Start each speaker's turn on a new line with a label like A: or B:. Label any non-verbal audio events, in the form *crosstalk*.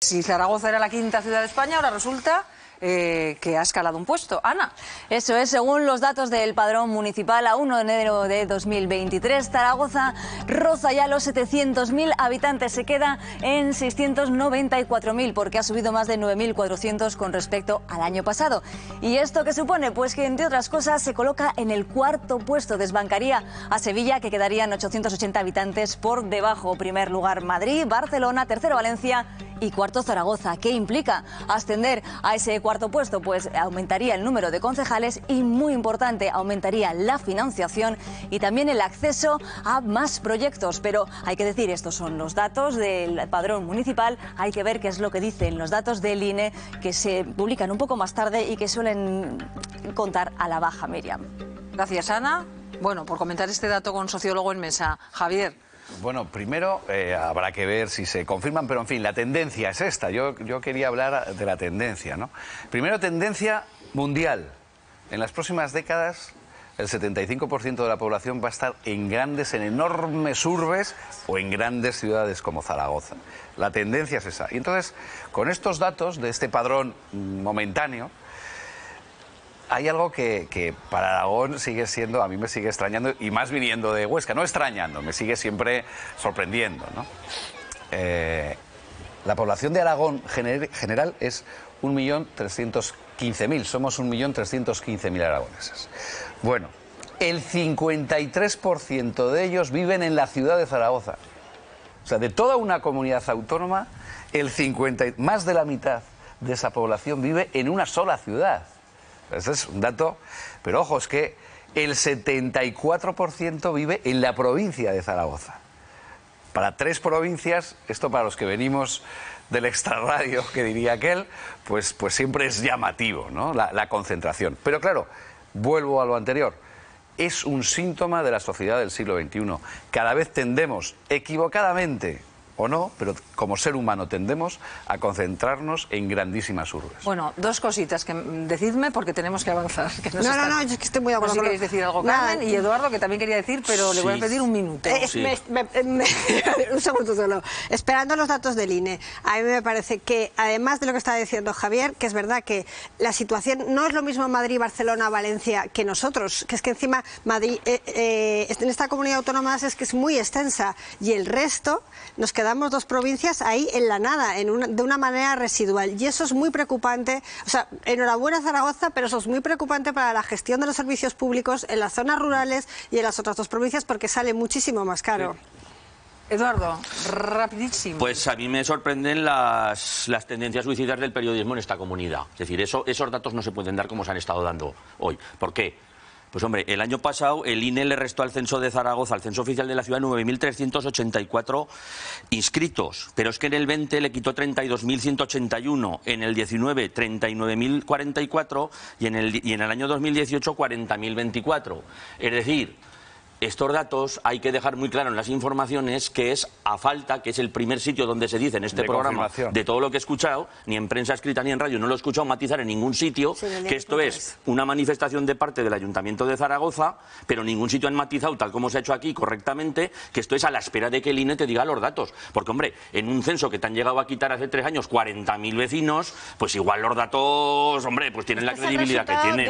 A: Si Zaragoza era la quinta ciudad de España, ahora resulta eh, que ha escalado un puesto. Ana.
B: Eso es, según los datos del padrón municipal, a 1 de enero de 2023, Zaragoza roza ya los 700.000 habitantes, se queda en 694.000 porque ha subido más de 9.400 con respecto al año pasado. ¿Y esto qué supone? Pues que, entre otras cosas, se coloca en el cuarto puesto, desbancaría a Sevilla, que quedarían 880 habitantes por debajo. Primer lugar Madrid, Barcelona, tercero Valencia y cuarto Zaragoza. ¿Qué implica ascender a ese cuarto puesto? Pues aumentaría el número de concejales y, muy importante, aumentaría la financiación y también el acceso a más proyectos. Pero hay que decir, estos son los datos del padrón municipal, hay que ver qué es lo que dicen los datos del INE que se publican un poco más tarde y que suelen contar a la baja, Miriam.
A: Gracias, Ana. Bueno, por comentar este dato con sociólogo en mesa. Javier.
C: Bueno, primero eh, habrá que ver si se confirman, pero en fin, la tendencia es esta. Yo, yo quería hablar de la tendencia, ¿no? Primero, tendencia mundial. En las próximas décadas, el 75% de la población va a estar en grandes, en enormes urbes o en grandes ciudades como Zaragoza. La tendencia es esa. Y entonces, con estos datos de este padrón momentáneo, hay algo que, que, para Aragón sigue siendo, a mí me sigue extrañando, y más viniendo de Huesca, no extrañando, me sigue siempre sorprendiendo. ¿no? Eh, la población de Aragón gener, general es 1.315.000, somos 1.315.000 aragoneses. Bueno, el 53% de ellos viven en la ciudad de Zaragoza. O sea, de toda una comunidad autónoma, el 50, más de la mitad de esa población vive en una sola ciudad. Ese es un dato, pero ojo, es que el 74% vive en la provincia de Zaragoza. Para tres provincias, esto para los que venimos del extrarradio, que diría aquel, pues, pues siempre es llamativo, ¿no? La, la concentración. Pero claro, vuelvo a lo anterior. Es un síntoma de la sociedad del siglo XXI. Cada vez tendemos, equivocadamente, o no, pero como ser humano tendemos a concentrarnos en grandísimas urbes.
A: Bueno, dos cositas que decidme porque tenemos que avanzar. Que
D: no, no, no, no, es que estoy muy de acuerdo.
A: No sé si queréis decir algo, Carmen,
D: Nada.
A: y Eduardo, que también quería decir, pero le voy a pedir un minuto.
D: Eh, me- me- me- *laughs* un segundo solo. Esperando los datos del INE, a mí me parece que, además de lo que estaba diciendo Javier, que es verdad que la situación no es lo mismo Madrid, Barcelona, Valencia que nosotros, que es que encima Madrid, eh, eh, en esta comunidad autónoma es que es muy extensa y el resto nos quedamos dos provincias ahí en la nada, en una- de una manera residual. Y eso es muy preocupante. O sea, enhorabuena Zaragoza, pero eso es muy preocupante para la gestión de los servicios públicos en las zonas rurales y en las otras dos provincias porque sale muchísimo más caro.
A: Eduardo, rapidísimo.
E: Pues a mí me sorprenden las, las tendencias suicidas del periodismo en esta comunidad. Es decir, eso, esos datos no se pueden dar como se han estado dando hoy. ¿Por qué? Pues hombre, el año pasado el INE le restó al censo de Zaragoza, al censo oficial de la ciudad, 9.384 inscritos. Pero es que en el 20 le quitó 32.181, en el 19 39.044 y en el, y en el año 2018 40.024. Es decir, estos datos hay que dejar muy claro en las informaciones que es a falta, que es el primer sitio donde se dice en este
C: De
E: programa, de todo lo que he escuchado, ni en prensa escrita ni en radio, no lo he escuchado matizar en ningún sitio,
D: Sí,
E: que esto es una manifestación de parte del Ayuntamiento de Zaragoza, pero en ningún sitio han matizado, tal como se ha hecho aquí correctamente, que esto es a la espera de que el INE te diga los datos. Porque, hombre, en un censo que te han llegado a quitar hace tres años 40.000 vecinos, pues igual los datos, hombre, pues tienen la credibilidad que tienen.